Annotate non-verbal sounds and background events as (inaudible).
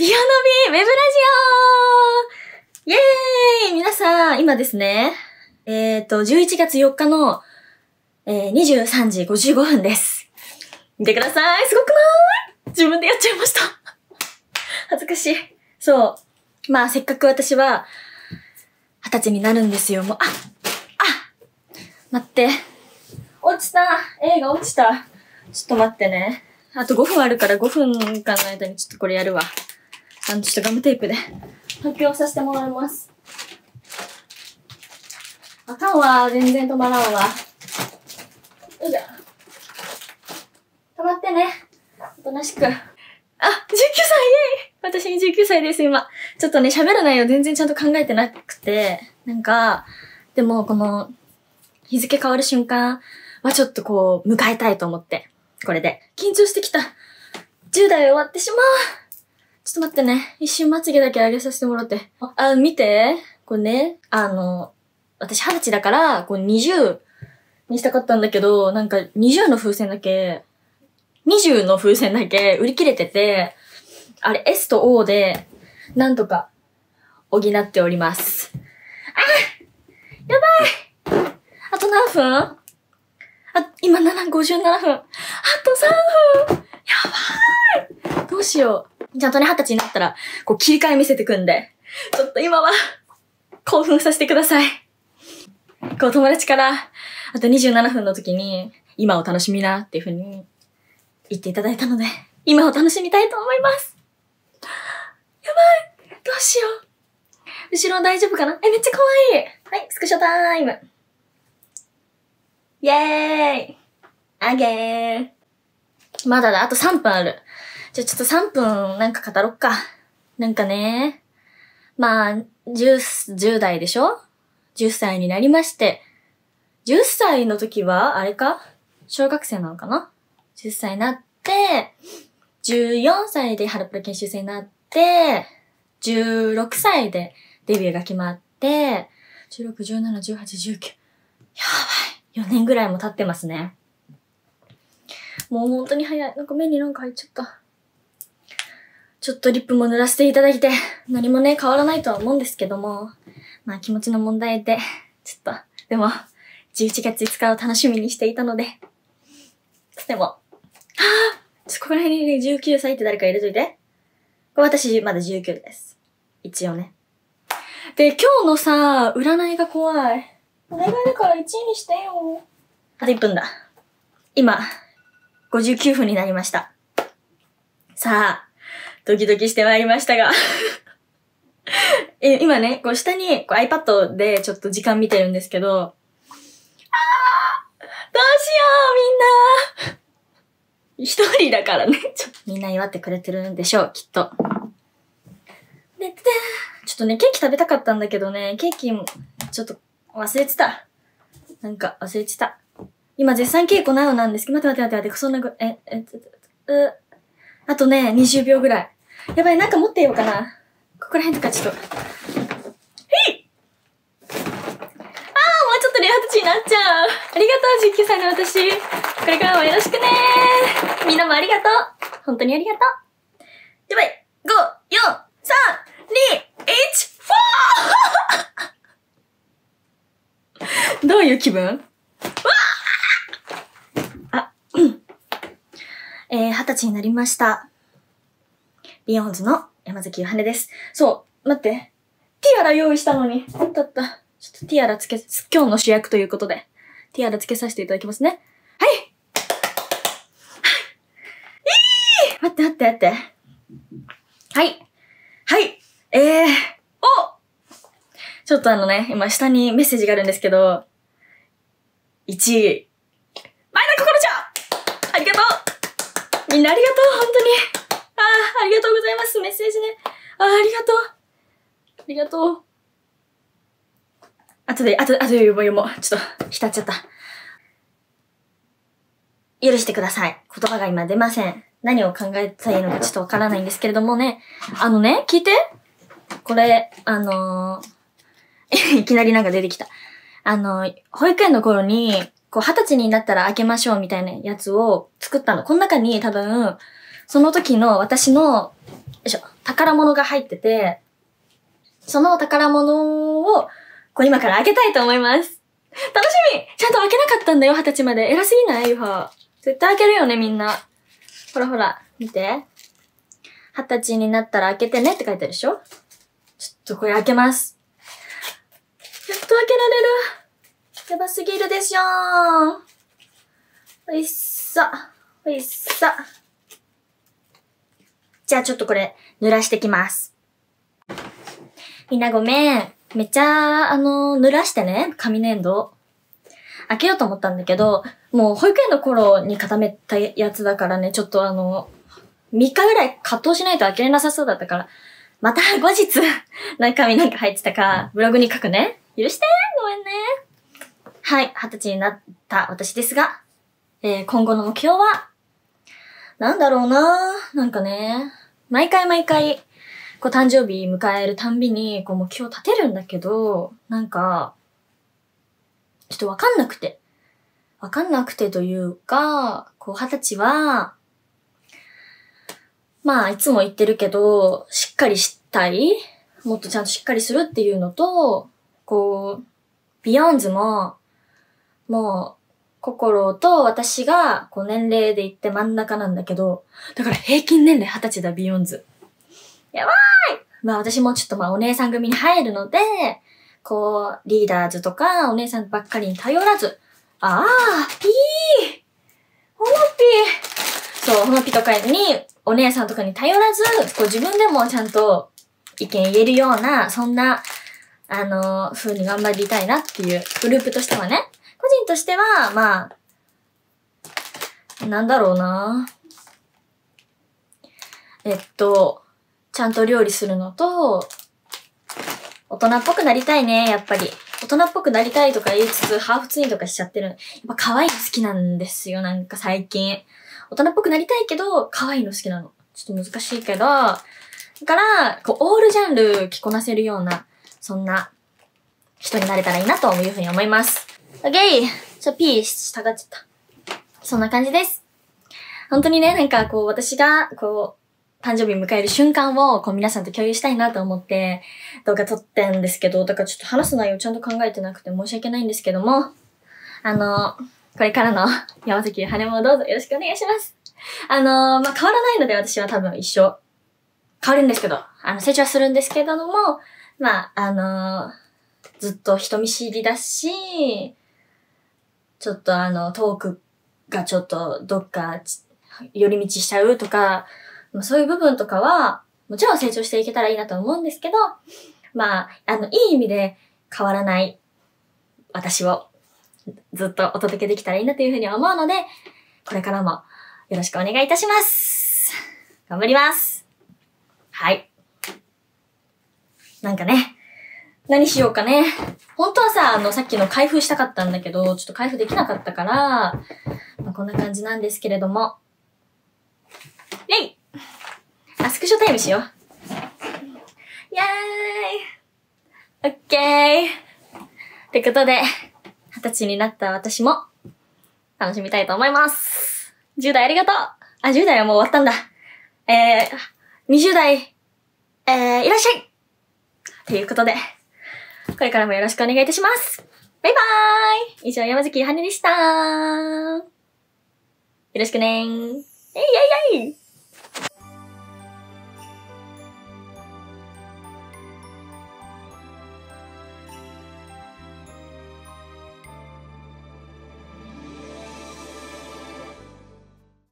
ビオノビウェブラジオイェーイ皆さん、今ですね、えっ、ー、と、11月4日の、えー、23時55分です。見てくださいすごくない？自分でやっちゃいました恥ずかしい。そう。まあ、せっかく私は、二十歳になるんですよ。もう、ああ待って。落ちた映画落ちた。ちょっと待ってね。あと5分あるから5分間の間にちょっとこれやるわ。あの、ちょっとガムテープで発表させてもらいます。あかんわ。全然止まらんわ。よいしょ。止まってね。おとなしく。あ、19歳イェイ私19歳です、今。ちょっとね、喋る内容全然ちゃんと考えてなくて、なんか、でも、この、日付変わる瞬間はちょっとこう、迎えたいと思って。これで。緊張してきた。10代終わってしまう。ちょっと待ってね。一瞬まつげだけ上げさせてもらって。あ、見て。これね、あの、私二十歳だから、こう20にしたかったんだけど、なんか20の風船だけ、20の風船だけ売り切れてて、あれ S と O で、なんとか補っております。あやばいあと何分？あ、今7、57分。あと3分やばいどうしよう。ちゃんとね、二十歳になったら、こう切り替え見せてくんで、ちょっと今は、興奮させてください。こう友達から、あと27分の時に、今を楽しみなっていう風に言っていただいたので、今を楽しみたいと思います。やばいどうしよう。後ろ大丈夫かな？え、めっちゃ可愛いはい、スクショタイム。イェーイあげー。まだだ、あと3分ある。じゃあちょっと3分なんか語ろっか。なんかね、まあ、10、10代でしょ ?10 歳になりまして。10歳の時は、あれか？小学生なのかな ?10 歳になって、14歳でハロプロ研修生になって、16歳でデビューが決まって、16、17、18、19。やばい。4年ぐらいも経ってますね。もう本当に早い。なんか目になんか入っちゃった。ちょっとリップも塗らせていただいて、何もね、変わらないとは思うんですけども、まあ気持ちの問題で、ちょっと、でも、11月5日を楽しみにしていたので、とても、はぁちょっとここら辺にね、19歳って誰か入れといて。これ私、まだ19です。一応ね。で、今日のさ、占いが怖い。お願いだから1位にしてよ。あと1分だ。今、59分になりました。さあ、ドキドキしてまいりましたが (laughs) え、今ね、こう下にこう iPad でちょっと時間見てるんですけど、あーどうしようみんな一人だからね。ちょっとみんな祝ってくれてるんでしょう、きっと。で、で、ちょっとね、ケーキ食べたかったんだけどね、ケーキも、ちょっと忘れてた。なんか忘れてた。今絶賛稽古なのなんですけど、待って待って待って、そんなぐ、え、え、う、あとね、20秒ぐらい。やばい、なんか持ってようかな。ここら辺とかちょっと。へいあー、もうちょっとで二十歳になっちゃう。ありがとう、19歳の私。これからもよろしくねみんなもありがとう。本当にありがとう。やばい、5、4、3、2、1、4! どういう気分？わあ、えー、二十歳になりました。ビヨンズの山崎ゆはねです。そう、待って。ティアラ用意したのに。あった。ちょっとティアラつけ、今日の主役ということで、ティアラつけさせていただきますね。はいはいえい待って待って待って。はい。はい。えー、おちょっとあのね、今下にメッセージがあるんですけど、1位、前田心ちゃんありがとうみんなありがとう本当に、ありがとうございますメッセージね。ああ、ありがとうありがとう後で、後で、後で読もう読もう。ちょっと、浸っちゃった。許してください。言葉が今出ません。何を考えたらいいのかちょっとわからないんですけれどもね。あのね、聞いてこれ、あのー、(laughs) いきなりなんか出てきた。あの、保育園の頃に、こう、二十歳になったら開けましょうみたいなやつを作ったの。この中に多分、その時の私のよいしょ、宝物が入ってて、その宝物を、こう今から開けたいと思います。楽しみちゃんと開けなかったんだよ、二十歳まで。偉すぎない？ゆは。絶対開けるよね、みんな。ほらほら、見て。二十歳になったら開けてねって書いてあるでしょ？ちょっとこれ開けます。やっと開けられる。やばすぎるでしょーおいっそ。おいっそ。じゃあちょっとこれ、濡らしてきます。みんなごめん。めっちゃ、あの、濡らしてね、紙粘土。開けようと思ったんだけど、もう保育園の頃に固めたやつだからね、ちょっとあの、3日ぐらい葛藤しないと開けれなさそうだったから、また後日、(laughs) 中身なんか入ってたか、ブログに書くね。許してごめんね。はい、二十歳になった私ですが、えー今後の目標は、なんだろうな。なんかね、毎回毎回、こう誕生日迎えるたんびに、こう目標立てるんだけど、なんか、ちょっとわかんなくて。わかんなくてというか、こう二十歳は、まあいつも言ってるけど、しっかりしたい。もっとちゃんとしっかりするっていうのと、こう、ビヨンズも、もう、心と私が、こう年齢で言って真ん中なんだけど、だから平均年齢二十歳だ、ビヨンズ。やばーいまあ私もちょっとまあお姉さん組に入るので、こう、リーダーズとかお姉さんばっかりに頼らず、ああ、ピーほのぴーそう、ほのぴとかに、お姉さんとかに頼らず、こう自分でもちゃんと意見言えるような、そんな、あの、風に頑張りたいなっていう、グループとしてはね。個人としては、まあ、なんだろうな。えっと、ちゃんと料理するのと、大人っぽくなりたいね、やっぱり。大人っぽくなりたいとか言いつつ、ハーフツインとかしちゃってる。やっぱ可愛いの好きなんですよ、なんか最近。大人っぽくなりたいけど、可愛いの好きなの。ちょっと難しいけど、だから、こう、オールジャンル着こなせるような、そんな人になれたらいいなというふうに思います。オッケーちょ、ピーしたがっちゃった。そんな感じです。本当にね、なんかこう、私が、こう、誕生日迎える瞬間を、こう、皆さんと共有したいなと思って、動画撮ってんですけど、だからちょっと話す内容ちゃんと考えてなくて申し訳ないんですけども、あの、これからの (laughs) 山崎羽もどうぞよろしくお願いします。あの、まあ、変わらないので私は多分一生変わるんですけど、あの、成長するんですけども、まあ、あのずっと人見知りだし、ちょっとあの、トークがちょっとどっか寄り道しちゃうとか、まあそういう部分とかは、もちろん成長していけたらいいなと思うんですけど、まあ、あの、いい意味で変わらない私をずっとお届けできたらいいなというふうに思うので、これからもよろしくお願いいたします。頑張ります。はい。なんかね、何しようかね。本当はさ、あの、さっきの開封したかったんだけど、ちょっと開封できなかったから、まあ、こんな感じなんですけれども。イェイあ、スクショタイムしよう。イェーイオッケーってことで、二十歳になった私も、楽しみたいと思います。10代ありがとうあ、10代はもう終わったんだ。えー、20代、えー、いらっしゃいということで、これからもよろしくお願いいたします。バイバーイ以上、山崎はねでしたよろしくねー。えいえいえい